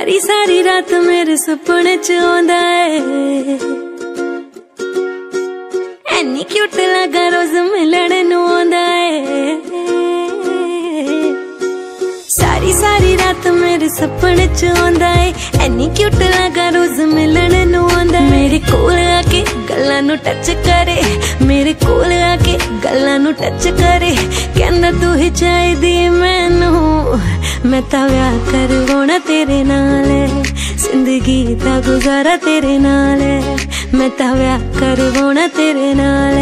ਸਾਰੀ ਰਾਤ ਮੇਰੇ ਸੁਪਨੇ ਚ ਆਉਂਦਾ ਏ। ਐਨੀ ਕਿਊਟ ਲੱਗਾ ਰੋਜ਼ ਮਿਲਣ ਨੂੰ ਆਉਂਦਾ ਏ। ਸਾਰੀ ਸਾਰੀ ਰਾਤ ਮੇਰੇ ਸੁਪਨੇ ਚ ਆਉਂਦਾ ਏ। ਐਨੀ ਕਿਊਟ ਲੱਗਾ ਰੋਜ਼ ਮਿਲਣ ਨੂੰ ਆਉਂਦਾ ਮੇਰੇ ਕੋਲ ਆ ਕੇ ਗੱਲਾਂ ਨੂੰ ਟੱਚ ਕਰੇ। ਮੇਰੇ ਕੋਲ ਆ ਕੇ ਗੱਲਾਂ ਨੂੰ ਟੱਚ ਕਰੇ। ਕਹਿੰਦਾ ਤੂੰ ਹੀ ਚਾਹੀਦੀ ਮੈਨੂੰ। ਮੈਂ ਤਾਂ ਵਿਆਹ ਕਰਵਾਉਣਾ ਤੇਰੇ ਨਾਲ ਜ਼ਿੰਦਗੀ ਦਾ ਗੁਜ਼ਾਰਾ ਤੇਰੇ ਨਾਲ ਮੈਂ ਤਾਂ ਵਿਆਹ ਕਰਵਾਉਣਾ ਤੇਰੇ ਨਾਲ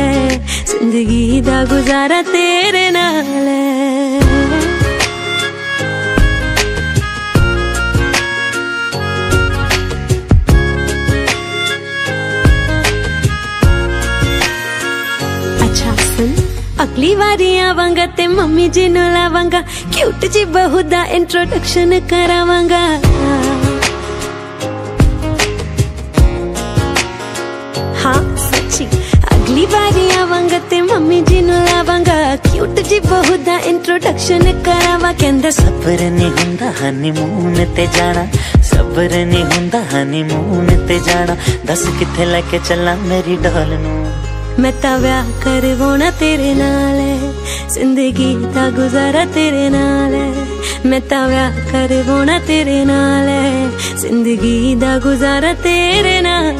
ਜ਼ਿੰਦਗੀ ਦਾ ਗੁਜ਼ਾਰਾ ਤੇਰੇ ਨਾਲ ਅੱਛਾ ਅਗਲੀ ਵਾਰੀ ਆਵਾਂਗਾ ਤੇ ਮੰਮੀ ਜੀ ਨੂੰ ਲਾਵਾਂਗਾ ਕਿਊਟ ਜੀ ਬਹੂ ਦਾ ਇੰਟਰੋਡਕਸ਼ਨ ਕਰਾਵਾਂਗਾ ਹਾਂ ਸੱਚੀ ਅਗਲੀ ਵਾਰੀ ਆਵਾਂਗਾ ਤੇ ਮੰਮੀ ਜੀ ਨੂੰ ਲਾਵਾਂਗਾ ਕਿਊਟ ਜੀ ਬਹੂ ਦਾ ਇੰਟਰੋਡਕਸ਼ਨ ਕਰਾਵਾ ਕਹਿੰਦਾ ਸਬਰ ਨਹੀਂ ਹੁੰਦਾ ਹਨੀਮੂਨ ਤੇ ਜਾਣਾ ਸਬਰ ਨਹੀਂ ਹੁੰਦਾ ਹਨੀਮੂਨ ਤੇ ਜਾਣਾ ਦੱਸ ਕਿੱਥੇ ਲੈ ਕੇ ਚੱਲਾਂ ਮੇਰੀ ਢੋਲ ਨੂੰ ਮੈਂ ਤਾਂ ਵਿਆਹ ਕਰਵਾਉਣਾ ਤੇਰੇ ਨਾਲ ਜ਼ਿੰਦਗੀ ਦਾ ਗੁਜ਼ਾਰਾ ਤੇਰੇ ਨਾਲ ਮੈਂ ਤਾਂ ਵਿਆਹ ਕਰਵਾਉਣਾ ਤੇਰੇ ਨਾਲ ਜ਼ਿੰਦਗੀ ਦਾ ਗੁਜ਼ਾਰਾ ਤੇਰੇ ਨਾਲ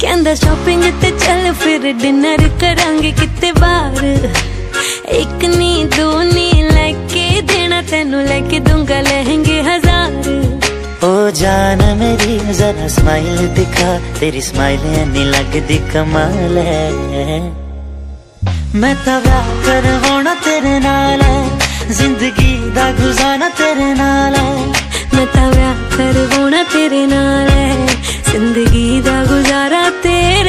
ਕਹਿੰਦਾ ਸ਼ਾਪਿੰਗ ਤੇ ਚੱਲ ਫਿਰ ਡਿਨਰ ਕਰਾਂਗੇ ਕਿਤੇ के दूँगा लहंगे हज़ार। ओ जान मेरी जरा स्माइल दिखा। तेरी स्माइल नहीं लग दी कमाल है। मैं तो ब्याह कर होना तेरे नाल। है ज़िंदगी दा गुजारा तेरे नाल है। मैं तो ब्याह कर होना तेरे नाल है। ज़िंदगी दा गुजारा तेरे